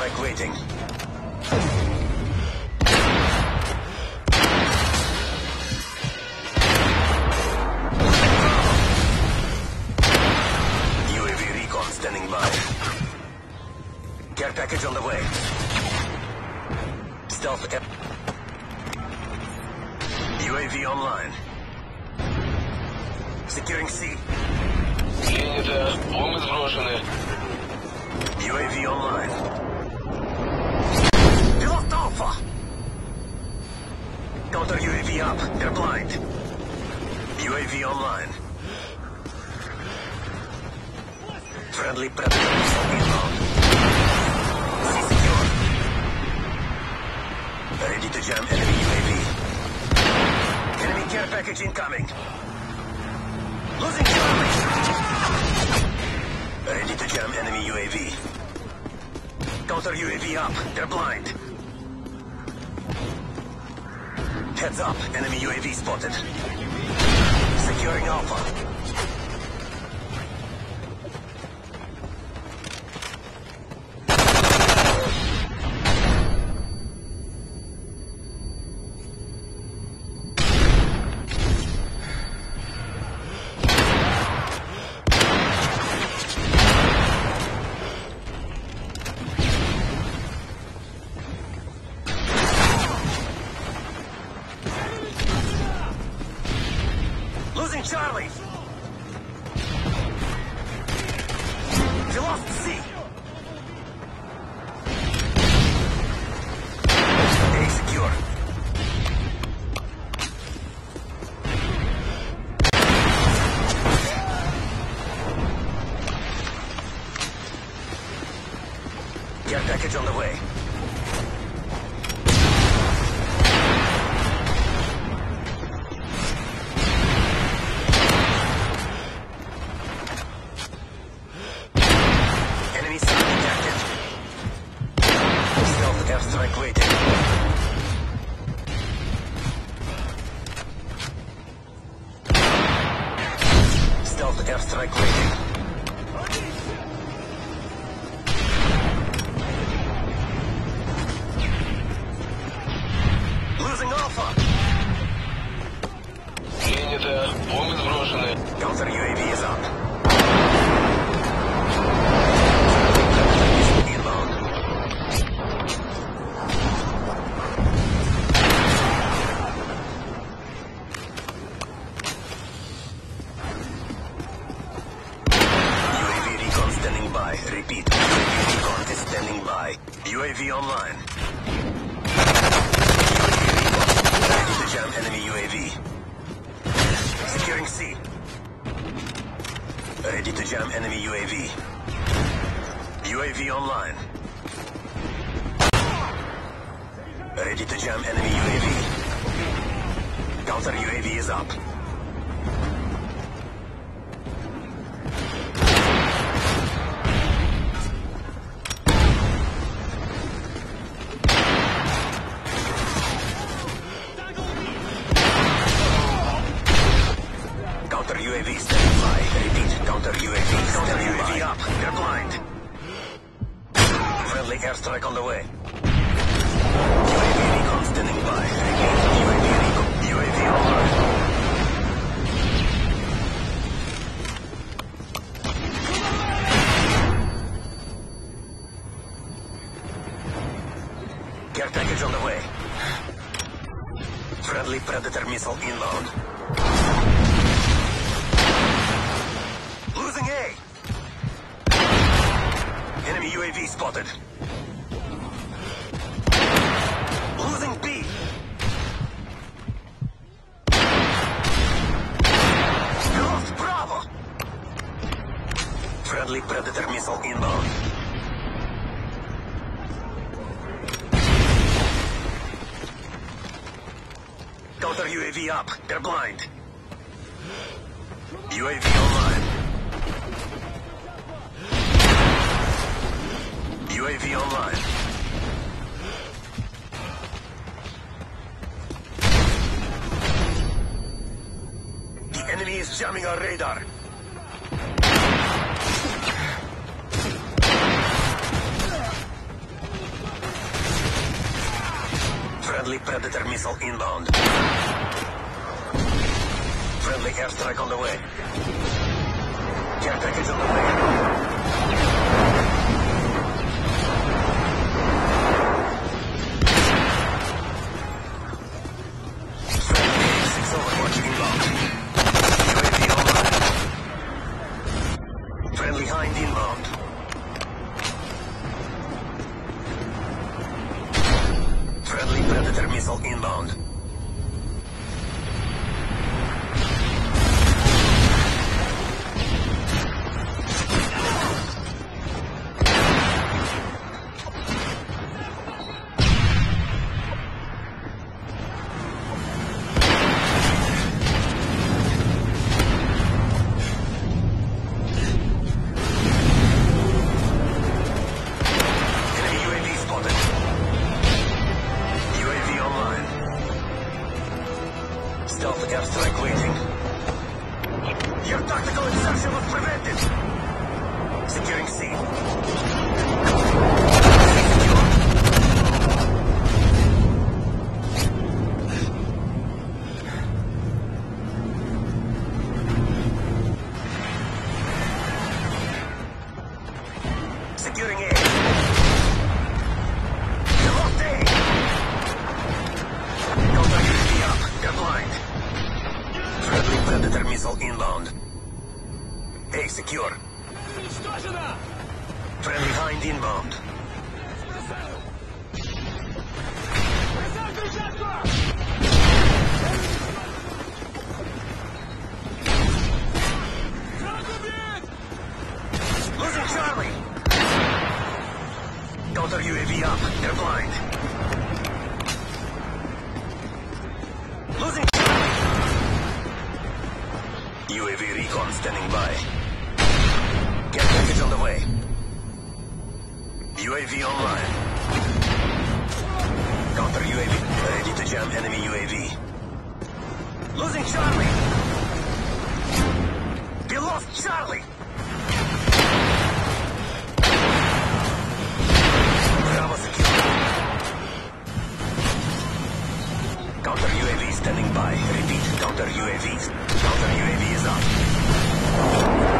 airstrike waiting. UAV recon standing by. Care package on the way. Stealth air. UAV online. Securing C. Принято. Бомбы сброшены. UAV online. Counter UAV up. They're blind. UAV online. Friendly Predator missile inbound. C secure. Ready to jam enemy UAV. Enemy care package incoming. Losing Charlie. Ready to jam enemy UAV. Counter UAV up. They're blind. Heads up. Enemy UAV spotted. Securing Alpha. Losing Charlie. We lost C. A secure. Package on the way. Stealth airstrike by. Repeat. Recon is standing by. UAV online. UAV. Ready to jam enemy UAV. Securing C. Ready to jam enemy UAV. UAV online. Ready to jam enemy UAV. Counter UAV is up. The. UAV recon by. UAV. UAV on the way. Friendly Predator missile inbound. Losing A. Enemy UAV spotted. Counter UAV up. They're blind. UAV online. UAV online. The enemy is jamming our radar. Friendly Predator missile inbound. Friendly airstrike on the way. Care package on the way. Securing C. Securing A. Friendly Predator missile inbound. A secure. Friendly Hind inbound. Losing Charlie. Counter UAV up. They're blind. Losing Charlie. UAV recon standing by. Get package on the way. UAV online. Counter UAV ready to jam enemy UAV. Losing Charlie. We lost Charlie. Counter UAV standing by. Repeat, counter UAVs. Counter UAV is up.